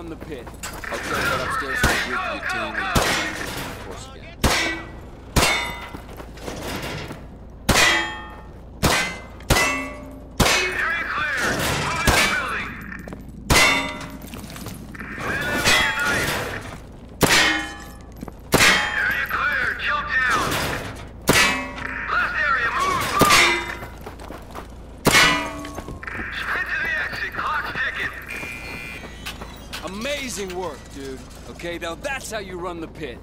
run the pit. Okay, head upstairs with your team and of course again. Area Amazing work, dude. Okay, now that's how you run the pit.